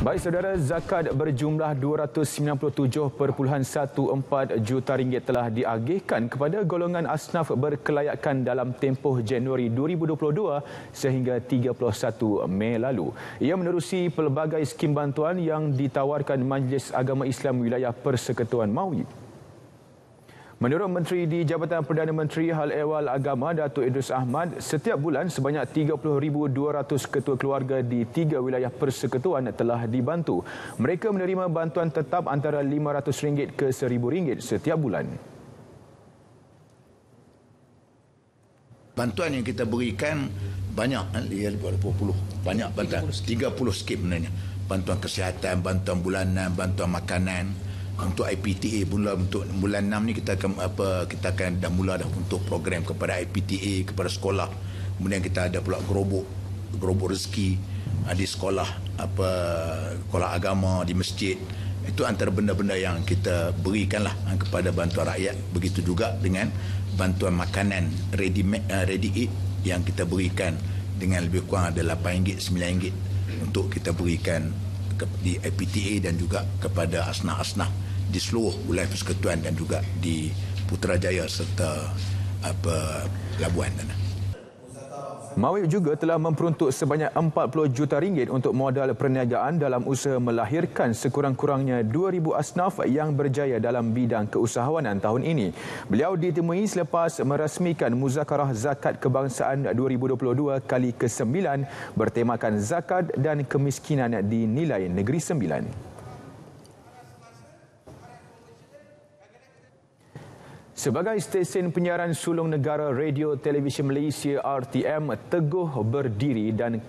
Baik saudara, zakat berjumlah 297.14 juta ringgit telah diagihkan kepada golongan asnaf berkelayakan dalam tempoh Januari 2022 sehingga 31 Mei lalu. Ia menerusi pelbagai skim bantuan yang ditawarkan Majlis Agama Islam Wilayah Persekutuan Maui. Menurut Menteri di Jabatan Perdana Menteri Hal Ehwal Agama Datuk Idris Ahmad, setiap bulan sebanyak 30,200 ketua keluarga di tiga wilayah persekutuan telah dibantu. Mereka menerima bantuan tetap antara RM500 ke RM1,000 setiap bulan. Bantuan yang kita berikan banyak, ya, 20, banyak bantuan, 30 skim sebenarnya. Bantuan kesihatan, bantuan bulanan, bantuan makanan, untuk IPTA bulan untuk bulan 6 ni kita akan apa kita akan dah mula dah untuk program kepada IPTA kepada sekolah. Kemudian kita ada pula gerobok gerobok rezeki ah, di sekolah apa sekolah agama di masjid. Itu antara benda-benda yang kita berikan lah ah, kepada bantuan rakyat. Begitu juga dengan bantuan makanan ready uh, ready eat yang kita berikan dengan lebih kurang ada RM8 RM9 untuk kita berikan di IPTA dan juga kepada asnah-asnah di seluruh wilayah persekutuan dan juga di Putrajaya serta apa Labuan dan Mawib juga telah memperuntuk sebanyak 40 juta ringgit untuk modal perniagaan dalam usaha melahirkan sekurang-kurangnya 2,000 asnaf yang berjaya dalam bidang keusahawanan tahun ini. Beliau ditemui selepas merasmikan Muzakarah Zakat Kebangsaan 2022 kali ke-9 bertemakan zakat dan kemiskinan di nilai Negeri Sembilan. Sebagai stesen penyiaran sulung negara Radio Televisyen Malaysia RTM teguh berdiri dan